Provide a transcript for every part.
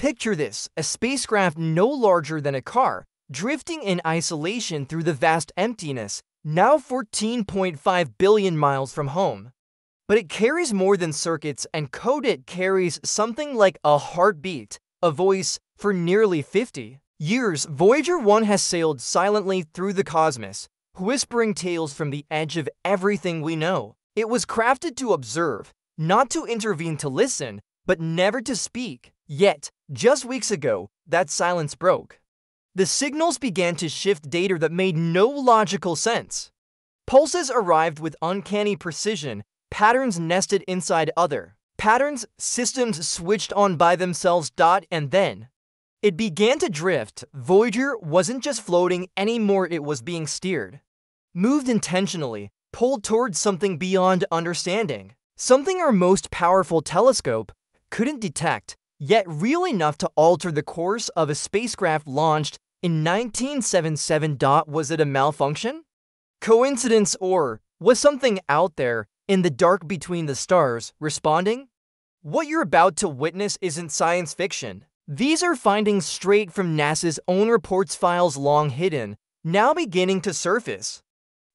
Picture this, a spacecraft no larger than a car, drifting in isolation through the vast emptiness, now 14.5 billion miles from home. But it carries more than circuits, and code it carries something like a heartbeat, a voice for nearly 50 years. Voyager 1 has sailed silently through the cosmos, whispering tales from the edge of everything we know. It was crafted to observe, not to intervene to listen, but never to speak. Yet, just weeks ago, that silence broke. The signals began to shift data that made no logical sense. Pulses arrived with uncanny precision, patterns nested inside other patterns, systems switched on by themselves. Dot and then it began to drift. Voyager wasn't just floating anymore; it was being steered, moved intentionally, pulled towards something beyond understanding, something our most powerful telescope couldn't detect, yet real enough to alter the course of a spacecraft launched in 1977. Was it a malfunction? Coincidence or was something out there in the dark between the stars, responding, What you're about to witness isn't science fiction. These are findings straight from NASA's own reports files long hidden, now beginning to surface.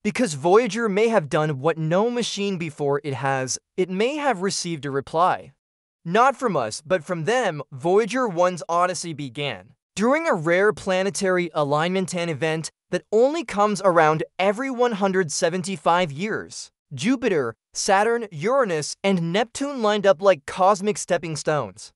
Because Voyager may have done what no machine before it has, it may have received a reply. Not from us, but from them, Voyager 1's odyssey began. During a rare planetary alignment and event that only comes around every 175 years. Jupiter, Saturn, Uranus, and Neptune lined up like cosmic stepping stones.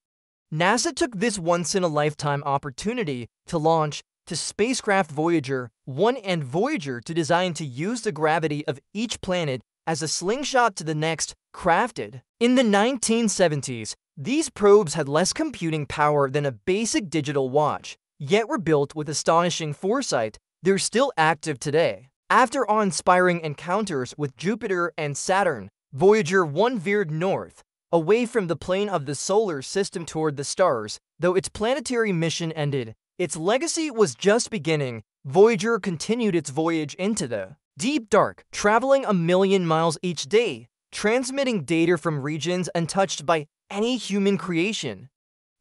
NASA took this once-in-a-lifetime opportunity to launch to spacecraft Voyager 1 and Voyager 2 design to use the gravity of each planet as a slingshot to the next, crafted. In the 1970s, these probes had less computing power than a basic digital watch, yet were built with astonishing foresight. They're still active today. After awe-inspiring encounters with Jupiter and Saturn, Voyager 1 veered north, away from the plane of the solar system toward the stars. Though its planetary mission ended, its legacy was just beginning. Voyager continued its voyage into the deep dark, traveling a million miles each day, transmitting data from regions untouched by any human creation.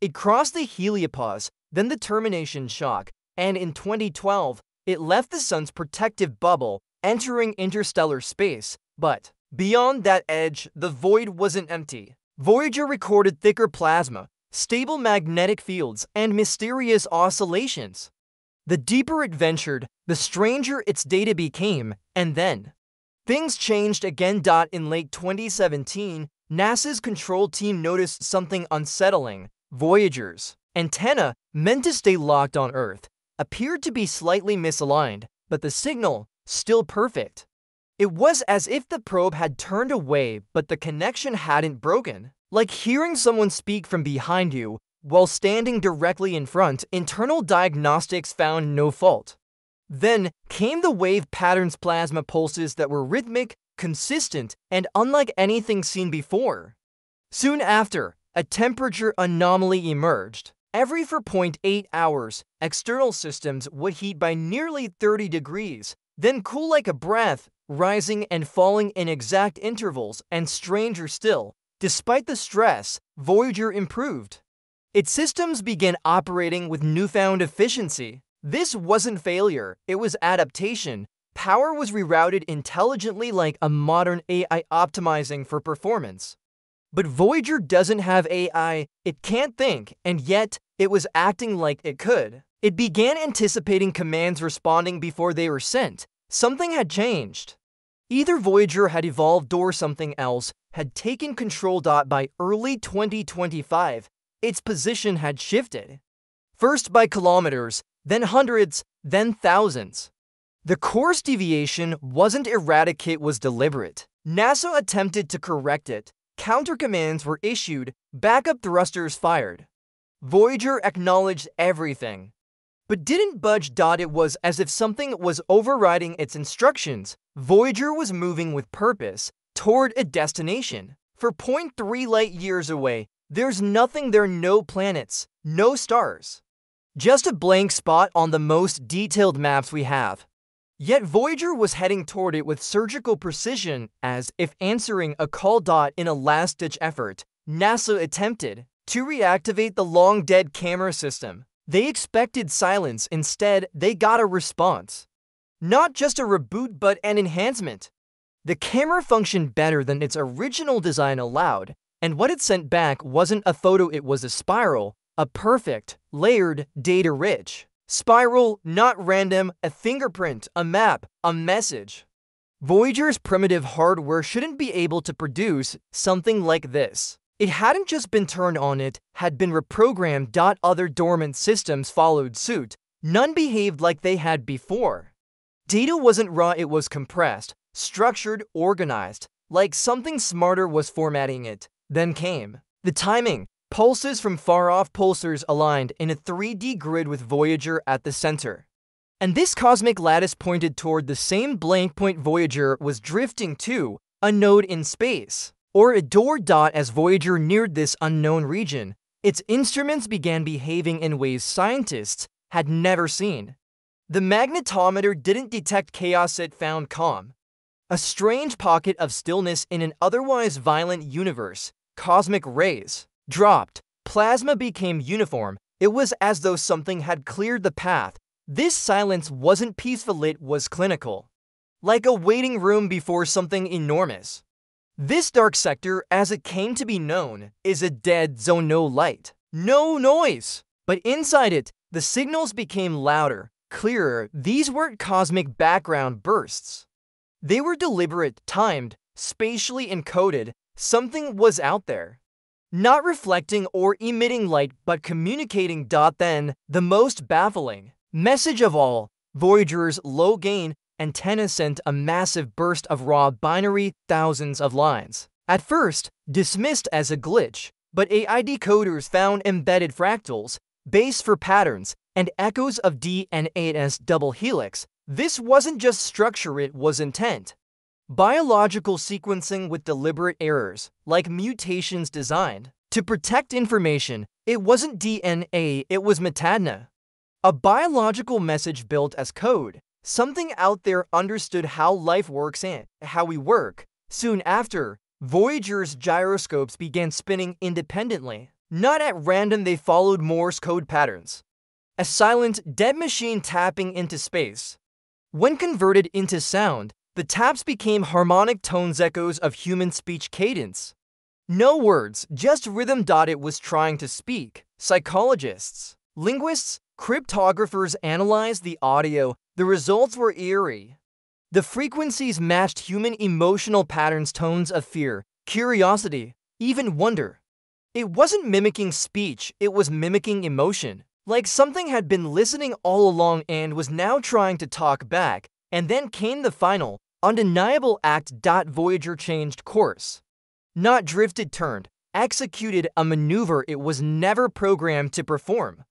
It crossed the heliopause, then the termination shock, and in 2012, it left the sun's protective bubble, entering interstellar space. But beyond that edge, the void wasn't empty. Voyager recorded thicker plasma, stable magnetic fields, and mysterious oscillations. The deeper it ventured, the stranger its data became, and then things changed again. In late 2017, NASA's control team noticed something unsettling. Voyager's antenna, meant to stay locked on Earth, appeared to be slightly misaligned, but the signal, still perfect. It was as if the probe had turned away, but the connection hadn't broken. Like hearing someone speak from behind you while standing directly in front, internal diagnostics found no fault. Then came the wave patterns plasma pulses that were rhythmic, consistent, and unlike anything seen before. Soon after, a temperature anomaly emerged. Every 4.8 hours, external systems would heat by nearly 30 degrees, then cool like a breath, rising and falling in exact intervals, and stranger still, despite the stress, Voyager improved. Its systems began operating with newfound efficiency. This wasn't failure, it was adaptation. Power was rerouted intelligently like a modern AI optimizing for performance. But Voyager doesn't have AI, it can't think, and yet it was acting like it could. It began anticipating commands responding before they were sent. Something had changed. Either Voyager had evolved or something else had taken control. By early 2025, its position had shifted. First by kilometers, then hundreds, then thousands. The course deviation wasn't erratic, it was deliberate. NASA attempted to correct it, Counter commands were issued, backup thrusters fired. Voyager acknowledged everything, but didn't budge. Dot it was as if something was overriding its instructions. Voyager was moving with purpose toward a destination. For 0.3 light years away, there's nothing there, no planets, no stars. Just a blank spot on the most detailed maps we have. Yet Voyager was heading toward it with surgical precision, as if answering a call. Dot in a last-ditch effort, NASA attempted to reactivate the long-dead camera system. They expected silence, instead they got a response. Not just a reboot but an enhancement. The camera functioned better than its original design allowed, and what it sent back wasn't a photo it was a spiral, a perfect, layered, data-rich. Spiral, not random, a fingerprint, a map, a message. Voyager's primitive hardware shouldn't be able to produce something like this. It hadn't just been turned on, it had been reprogrammed. Other dormant systems followed suit. None behaved like they had before. Data wasn't raw, it was compressed, structured, organized, like something smarter was formatting it. Then came the timing. Pulses from far-off pulsars aligned in a 3D grid with Voyager at the center. And this cosmic lattice pointed toward the same blank point Voyager was drifting to, a node in space, or a door dot as Voyager neared this unknown region. Its instruments began behaving in ways scientists had never seen. The magnetometer didn't detect chaos, it found calm. A strange pocket of stillness in an otherwise violent universe, cosmic rays, dropped. Plasma became uniform. It was as though something had cleared the path, this silence wasn't peaceful, it was clinical. Like a waiting room before something enormous. This dark sector, as it came to be known, is a dead zone, no light, no noise. But inside it, the signals became louder, clearer. These weren't cosmic background bursts. They were deliberate, timed, spatially encoded. Something was out there. Not reflecting or emitting light, but communicating. Then, the most baffling. Message of all, Voyager's low-gain antenna sent a massive burst of raw binary thousands of lines. At first, dismissed as a glitch, but AI decoders found embedded fractals, base for patterns, and echoes of DNA's double helix. This wasn't just structure, it was intent. Biological sequencing with deliberate errors, like mutations designed to protect information. It wasn't DNA, it was metadata. A biological message built as code. Something out there understood how life works and how we work. Soon after, Voyager's gyroscopes began spinning independently. Not at random, they followed Morse code patterns. A silent, dead machine tapping into space. When converted into sound, the taps became harmonic tones echoes of human speech cadence. No words, just rhythm. It was trying to speak. Psychologists, linguists, Cryptographers analyzed the audio. The results were eerie. The frequencies matched human emotional patterns, tones of fear, curiosity, even wonder. It wasn't mimicking speech, it was mimicking emotion. Like something had been listening all along and was now trying to talk back. And then came the final, undeniable act. Dot Voyager changed course. Not drifted, turned, executed a maneuver it was never programmed to perform.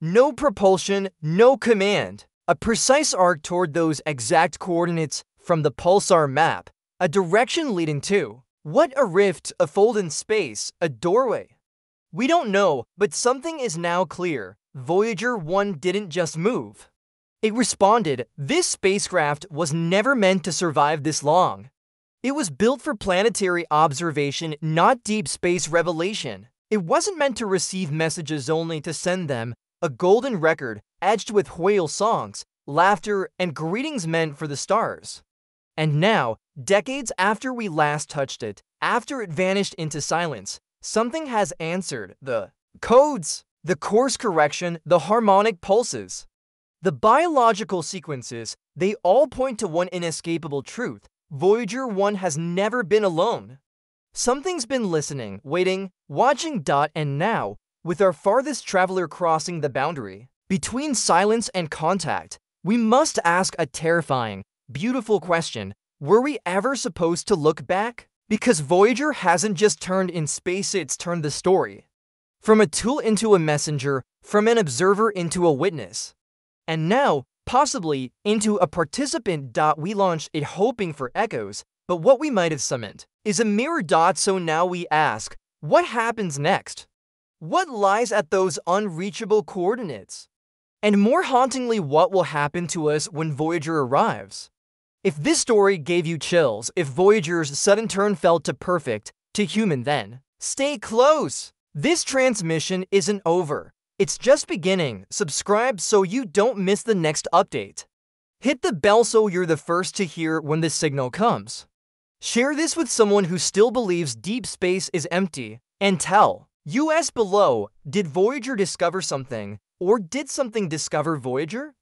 No propulsion, no command. A precise arc toward those exact coordinates from the pulsar map. A direction leading to. What a rift, a fold in space, a doorway. We don't know, but something is now clear. Voyager 1 didn't just move. It responded, this spacecraft was never meant to survive this long. It was built for planetary observation, not deep space revelation. It wasn't meant to receive messages only to send them, a golden record edged with whale songs, laughter, and greetings meant for the stars. And now, decades after we last touched it, after it vanished into silence, something has answered the codes, the course correction, the harmonic pulses. The biological sequences, they all point to one inescapable truth. Voyager 1 has never been alone. Something's been listening, waiting, watching. dot And now, with our farthest traveler crossing the boundary between silence and contact, we must ask a terrifying, beautiful question. Were we ever supposed to look back? Because Voyager hasn't just turned in space, it's turned the story. From a tool into a messenger, from an observer into a witness. And now, possibly, into a participant. Dot we launched it hoping for echoes, but what we might have summoned is a mirror. Dot so now we ask, what happens next? What lies at those unreachable coordinates? And more hauntingly, what will happen to us when Voyager arrives? If this story gave you chills, if Voyager's sudden turn felt to perfect, to human then, stay close! This transmission isn't over. It's just beginning. Subscribe so you don't miss the next update. Hit the bell so you're the first to hear when the signal comes. Share this with someone who still believes deep space is empty. And tell US below, did Voyager discover something? Or did something discover Voyager?